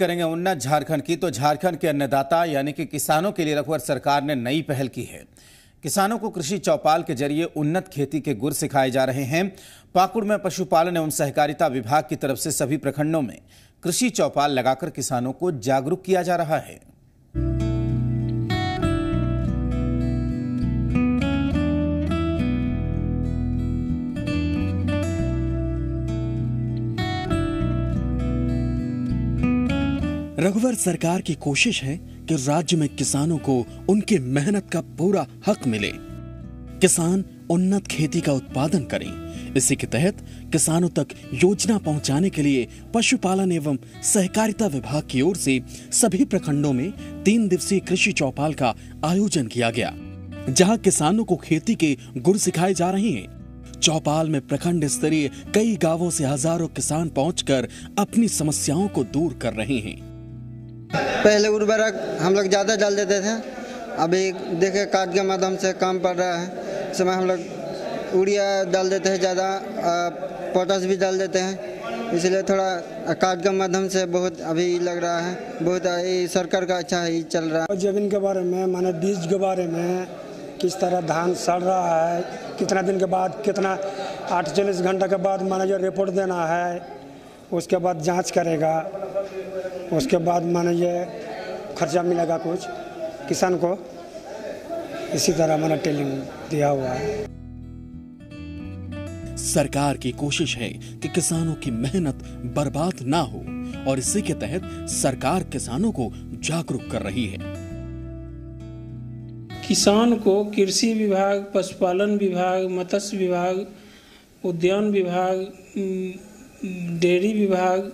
करेंगे उन्नत झारखंड की तो झारखंड के अन्नदाता यानी कि किसानों के लिए रघुवर सरकार ने नई पहल की है। किसानों को कृषि चौपाल के ज़रिए उन्नत खेती के गुर सिखाए जा रहे हैं। पाकुड़ में पशुपालन एवं सहकारिता विभाग की तरफ़ से सभी प्रखंडों में कृषि चौपाल लगाकर किसानों को जागरूक किया जा रहा है। रघुवर सरकार की कोशिश है कि राज्य में किसानों को उनके मेहनत का पूरा हक मिले। किसान उन्नत खेती का उत्पादन करें। इसी के तहत किसानों तक योजना पहुँचाने के लिए पशुपालन एवं सहकारिता विभाग की ओर से सभी प्रखंडों में तीन दिवसीय कृषि चौपाल का आयोजन किया गया, जहाँ किसानों को खेती के गुर सिखाए जा रहे हैं। चौपाल में प्रखंड स्तरीय कई गाँवों से हज़ारों किसान पहुंचकर अपनी समस्याओं को दूर कर रहे हैं। पहले उर्वरक हम लोग ज़्यादा डाल देते थे, अभी देखे कार्ड के माध्यम से काम पड़ रहा है। समय हम लोग यूरिया डाल देते हैं ज़्यादा पोटास भी डाल देते हैं। इसलिए थोड़ा कार्ड के माध्यम से बहुत अभी लग रहा है, बहुत सरकार का अच्छा ही चल रहा है। ज़मीन के बारे में, माने बीज के बारे में, किस तरह धान सड़ रहा है, कितना दिन के बाद, कितना, आठ चालीस घंटा के बाद मैनेजर रिपोर्ट देना है, उसके बाद जाँच करेगा। उसके बाद माने ये खर्चा मिलेगा कुछ किसान को। इसी तरह मैंने ट्रेनिंग दिया हुआ है। सरकार की कोशिश है कि किसानों की मेहनत बर्बाद ना हो और इसी के तहत सरकार किसानों को जागरूक कर रही है। किसान को कृषि विभाग पशुपालन विभाग मत्स्य विभाग उद्यान विभाग डेयरी विभाग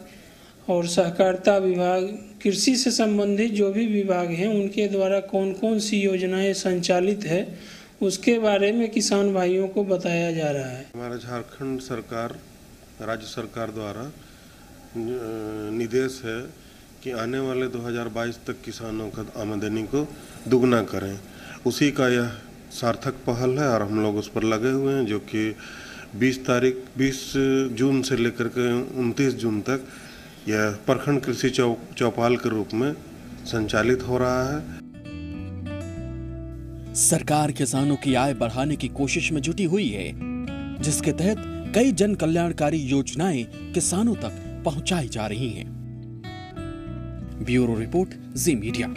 और सहकारिता विभाग, कृषि से संबंधित जो भी विभाग हैं, उनके द्वारा कौन कौन सी योजनाएँ संचालित है, उसके बारे में किसान भाइयों को बताया जा रहा है। हमारा झारखंड सरकार, राज्य सरकार द्वारा निर्देश है कि आने वाले 2022 तक किसानों का आमदनी को दुगना करें। उसी का यह सार्थक पहल है और हम लोग उस पर लगे हुए हैं, जो कि 20 तारीख 20 जून से लेकर के 29 जून तक यह प्रखंड कृषि चौपाल के रूप में संचालित हो रहा है। सरकार किसानों की आय बढ़ाने की कोशिश में जुटी हुई है, जिसके तहत कई जन कल्याणकारी योजनाएँ किसानों तक पहुंचाई जा रही हैं। Bureau report, Zee media.